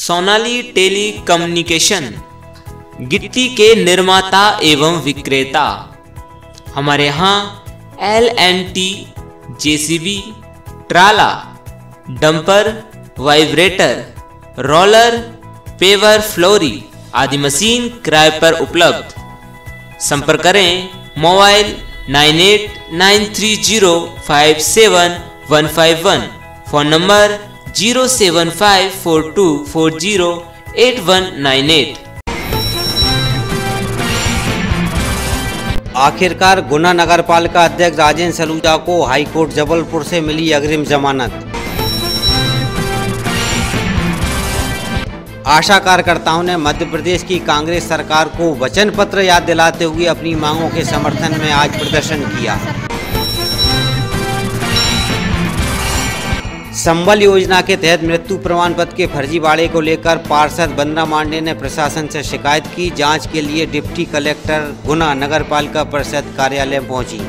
Sonali telecommunication गिट्टी के निर्माता एवं विक्रेता। हमारे यहाँ एल एन टी जेसीबी ट्राला, डंपर, वाइब्रेटर, रोलर, पेवर फ्लोरी आदि मशीन किराए पर उपलब्ध। संपर्क करें mobile nine eight nine three zero five seven one five one. Phone number zero seven five four two four zero eight one nine eight. आखिरकार गुना नगर पालिका अध्यक्ष राजेंद्र सलूजा को हाईकोर्ट जबलपुर से मिली अग्रिम जमानत। आशा कार्यकर्ताओं ने मध्य प्रदेश की कांग्रेस सरकार को वचन पत्र याद दिलाते हुए अपनी मांगों के समर्थन में आज प्रदर्शन किया। संबल योजना के तहत मृत्यु प्रमाण पत्र के फर्जीवाड़े को लेकर पार्षद बंदा मांडे ने प्रशासन से शिकायत की। जाँच के लिए डिप्टी कलेक्टर गुना नगर पालिका परिषद कार्यालय पहुँची।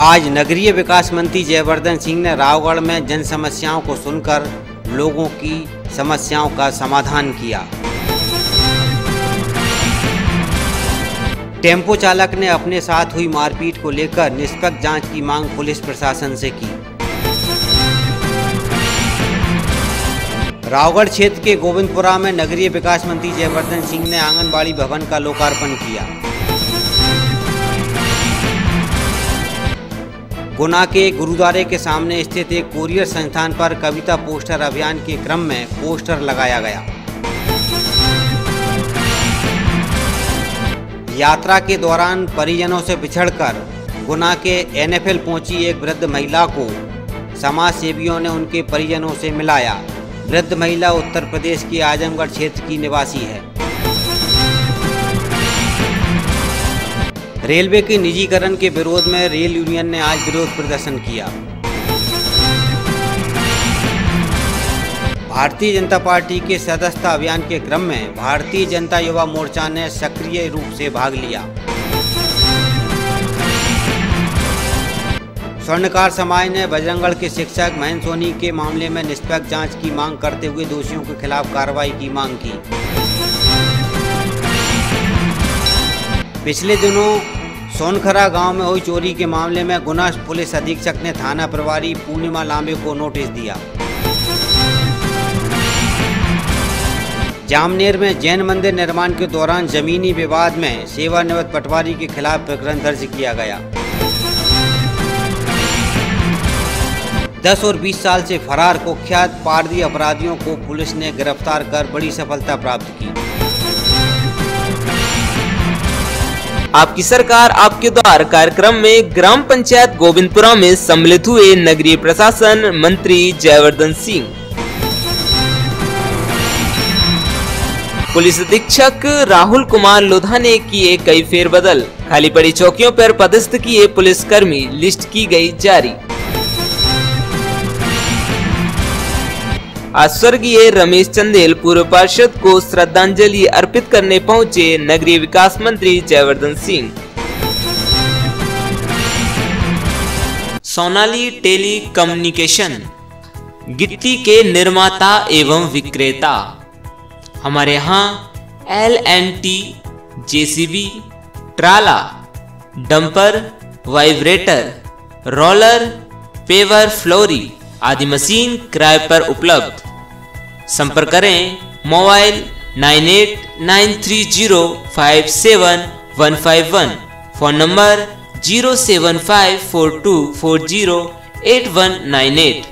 आज नगरीय विकास मंत्री जयवर्धन सिंह ने रावगढ़ में जन समस्याओं को सुनकर लोगों की समस्याओं का समाधान किया। टेंपो चालक ने अपने साथ हुई मारपीट को लेकर निष्पक्ष जाँच की मांग पुलिस प्रशासन से की। रावगढ़ क्षेत्र के गोविंदपुरा में नगरीय विकास मंत्री जयवर्धन सिंह ने आंगनबाड़ी भवन का लोकार्पण किया। गुना के गुरुद्वारे के सामने स्थित एक कोरियर संस्थान पर कविता पोस्टर अभियान के क्रम में पोस्टर लगाया गया। यात्रा के दौरान परिजनों से बिछड़कर गुना के एनएफएल पहुँची एक वृद्ध महिला को। समाज सेवियों ने उनके परिजनों से मिलाया। वृद्ध महिला उत्तर प्रदेश के आजमगढ़ क्षेत्र की निवासी है। रेलवे के निजीकरण के विरोध में रेल यूनियन ने आज विरोध प्रदर्शन किया। भारतीय जनता पार्टी के सदस्यता अभियान के क्रम में भारतीय जनता युवा मोर्चा ने सक्रिय रूप से भाग लिया। स्वर्णकार समाज ने बजरंगगढ़ के शिक्षक महेंद्र सोनी के मामले में निष्पक्ष जाँच की मांग करते हुए दोषियों के खिलाफ कार्रवाई की मांग की। पिछले दिनों सोनखरा गाँव में हुई चोरी के मामले में गुना पुलिस अधीक्षक ने थाना प्रभारी पूर्णिमा लांबे को नोटिस दिया। जामनेर में जैन मंदिर निर्माण के दौरान जमीनी विवाद में सेवानिवृत्त पटवारी के खिलाफ प्रकरण दर्ज किया गया। 10 और 20 साल से फरार, कुख्यात पारदी अपराधियों को पुलिस ने गिरफ़्तार कर बड़ी सफलता प्राप्त की। आपकी सरकार, आपके द्वार कार्यक्रम में ग्राम पंचायत गोविंदपुरा में सम्मिलित हुए नगरीय प्रशासन मंत्री जयवर्धन सिंह। पुलिस अधीक्षक राहुल कुमार लोधा ने किए कई फेरबदल। खाली पड़ी चौकियों पर पदस्थ किए पुलिसकर्मी। लिस्ट की गई जारी। आज स्वर्गीय रमेश चंदेल पूर्व पार्षद को श्रद्धांजलि अर्पित करने पहुँचे नगरीय विकास मंत्री जयवर्धन सिंह। सोनाली टेली कम्युनिकेशन गिट्टी के निर्माता एवं विक्रेता। हमारे यहाँ एल एन टी जेसीबी ट्राला, डंपर, वाइब्रेटर, रोलर, पेवर, फ्लोरी आदि मशीन किराए पर उपलब्ध। संपर्क करें mobile nine eight nine three zero five seven one five one. Phone number zero seven five four two four zero eight one nine eight.